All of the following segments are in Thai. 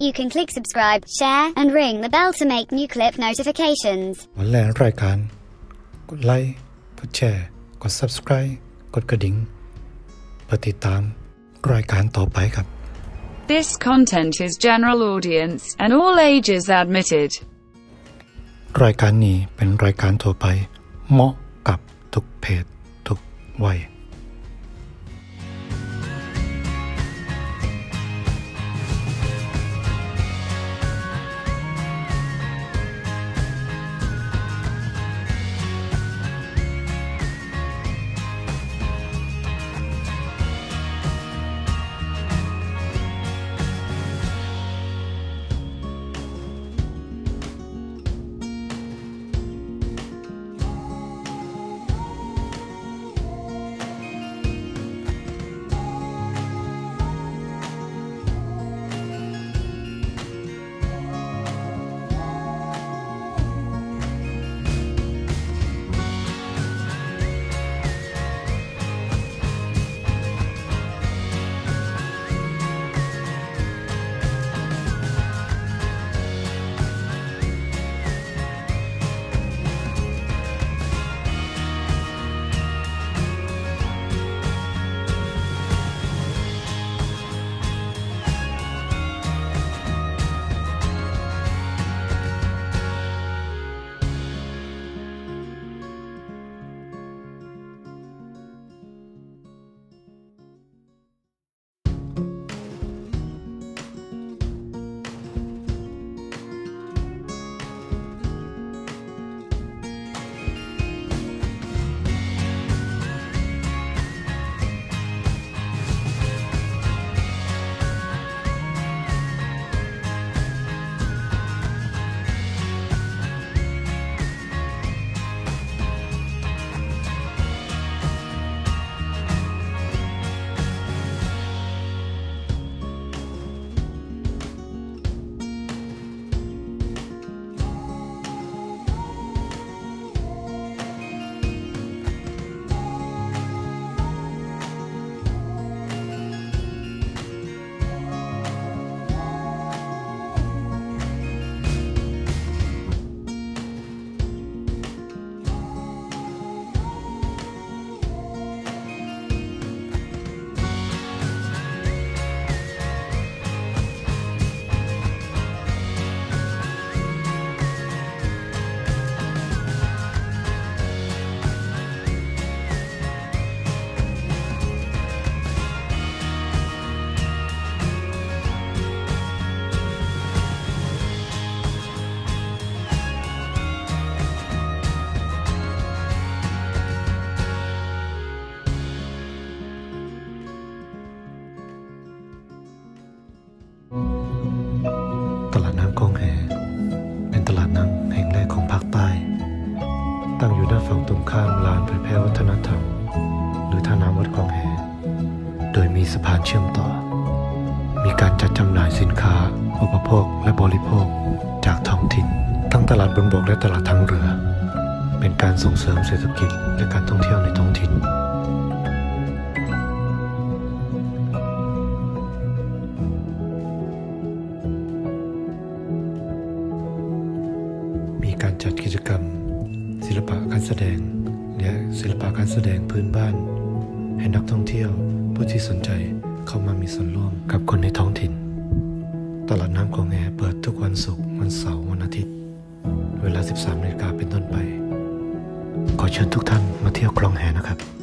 You can click subscribe, share, and ring the bell to make new clip notifications. วันแรกรายการ กดไลค์ กดแชร์ กด Subscribe กดกระดิ่งเพื่อติดตามรายการต่อไปครับ This content is general audience and all ages admitted. รายการนี้เป็นรายการทั่วไป เหมาะกับทุกเพศทุกวัย ตั้งอยู่ด้านฝั่งตรงข้ามลานเผยแพร่วัฒนธรรม หรือท่าน้ำวัดคลองแหโดยมีสะพานเชื่อมต่อ มีการจัดจำหน่ายสินค้า อุปโภคและบริโภค จากท้องถิ่น ทั้งตลาดบนบกและตลาดทางเรือ เป็นการส่งเสริมเศรษฐกิจและการท่องเที่ยว ส่วนร่วมกับคนในท้องถิ่น ตลาดน้ำของแอเปิดทุกวันศุกร์วันเสาร์วันอาทิตย์ เวลา 13นาฬิกาเป็นต้นไป ขอเชิญทุกท่านมาเที่ยวคลองแหนะครับ「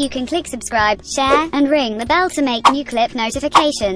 You can click subscribe, share, and ring the bell to make new clip notification.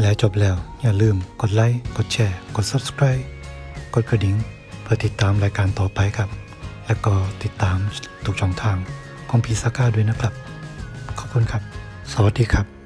แล้วจบแล้ว อย่าลืมกดไลค์ กดแชร์ กด Subscribe กดกระดิ่งเพื่อติดตามรายการต่อไปครับ แล้วก็ติดตามทุกช่องทางของพีซาก้าด้วยนะครับ ขอบคุณครับ สวัสดีครับ